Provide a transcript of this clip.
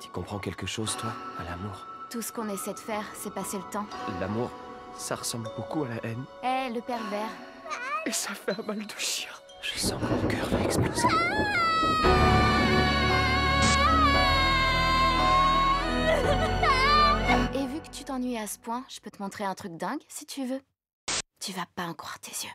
Tu comprends quelque chose, toi, à l'amour? Tout ce qu'on essaie de faire, c'est passer le temps. L'amour, ça ressemble beaucoup à la haine. Eh, le pervers. Et ça fait un mal de chien. Je sens que mon cœur va exploser. Et vu que tu t'ennuies à ce point, je peux te montrer un truc dingue si tu veux. Tu vas pas en croire tes yeux.